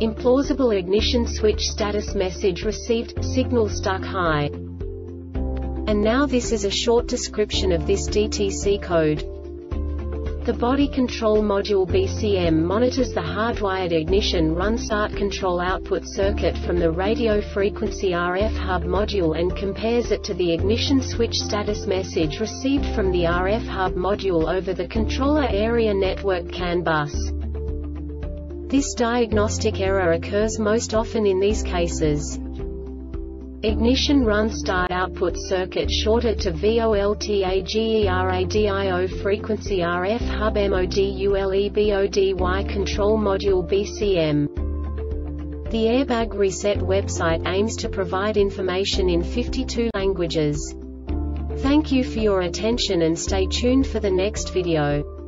Implausible ignition switch status message received, signal stuck high. And now this is a short description of this DTC code. The body control module BCM monitors the hardwired ignition run start control output circuit from the radio frequency RF hub module and compares it to the ignition switch status message received from the RF hub module over the controller area network CAN bus. This diagnostic error occurs most often in these cases. Ignition run start output circuit shorted to VOLTAGERADIO frequency RF hub MODULEBODY control module BCM. The Airbag Reset website aims to provide information in 52 languages. Thank you for your attention and stay tuned for the next video.